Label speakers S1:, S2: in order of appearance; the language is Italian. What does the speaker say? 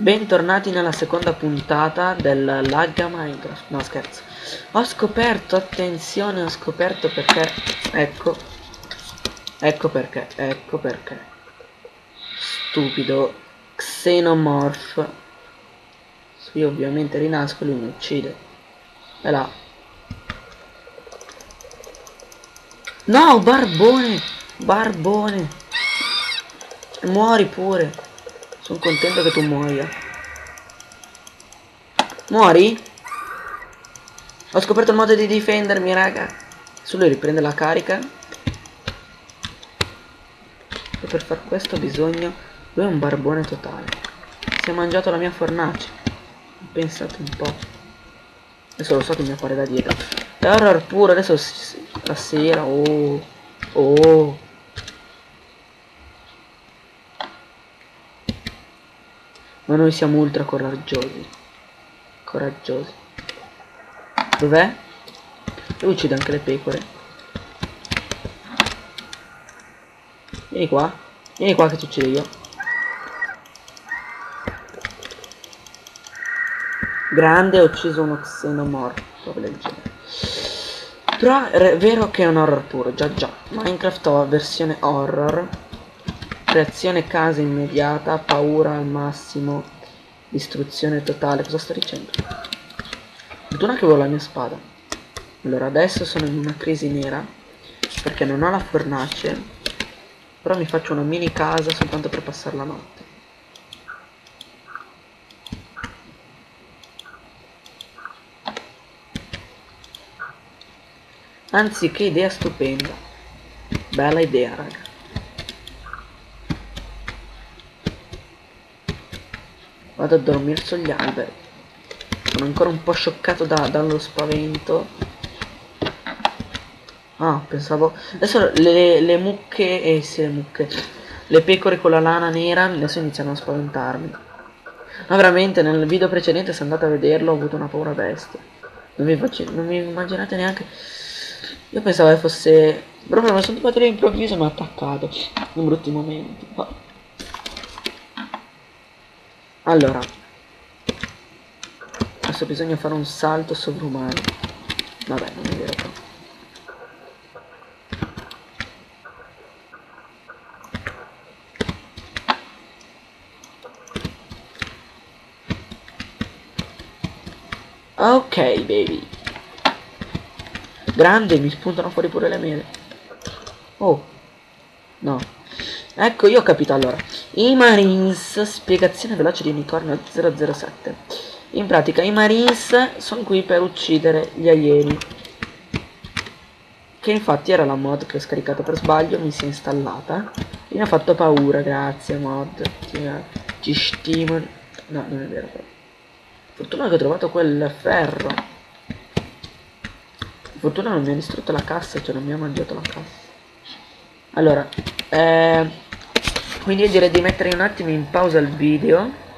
S1: Bentornati nella seconda puntata del Lagga Minecraft. No scherzo. Ho scoperto, attenzione, ho scoperto perché. Ecco. Ecco perché, ecco perché. Stupido. Xenomorph. Se io ovviamente rinasco lui mi uccide. E là. No, barbone! Barbone! Muori pure. Sono contento che tu muoia. Muori? Ho scoperto il modo di difendermi, raga. Solo riprende la carica. E per far questo bisogno... Lui è un barbone totale. Si è mangiato la mia fornace. Pensate un po'. Adesso lo so che mi appare da dietro. Terror puro, adesso la sera. Oh. Oh. Ma noi siamo ultra coraggiosi. Coraggiosi. Dov'è? E uccide anche le pecore. Vieni qua. Vieni qua che ti uccido io. Grande, ho ucciso uno xenomorfo genere. Però è vero che è un horror puro, già già. Minecraft ho versione horror Reazione casa immediata, paura al massimo, distruzione totale. Cosa sto dicendo? Fortuna che avevo la mia spada. Allora, adesso sono in una crisi nera, perché non ho la fornace, però mi faccio una mini casa soltanto per passare la notte. Anzi, che idea stupenda. Bella idea, raga. Vado a dormire sugli alberi. Sono ancora un po' scioccato da, dallo spavento. Ah, pensavo... Adesso le, le mucche... Eh sì, le mucche. Le pecore con la lana nera adesso iniziano a spaventarmi. Ma veramente, nel video precedente, se andate a vederlo, ho avuto una paura bestia. Non mi, faccio, non mi immaginate neanche... Io pensavo che fosse... Proprio mi sono trovato all'improvviso e mi ha attaccato. In brutti momenti. Ma... Allora. Adesso bisogna fare un salto sovrumano. Vabbè, non è vero però. Ok, baby. Grande, mi spuntano fuori pure le mele. Oh. No. Ecco, io ho capito allora. I Marines, spiegazione veloce di unicorno 007. In pratica i Marines sono qui per uccidere gli alieni. Che infatti era la mod che ho scaricato per sbaglio, mi si è installata. Mi ha fatto paura, grazie mod. Ci, stimo. No, non è vero. Fortuna che ho trovato quel ferro. Fortuna non mi ha distrutto la cassa, cioè non mi ha mangiato la cassa. Allora, eh, quindi io direi di mettere un attimo in pausa il video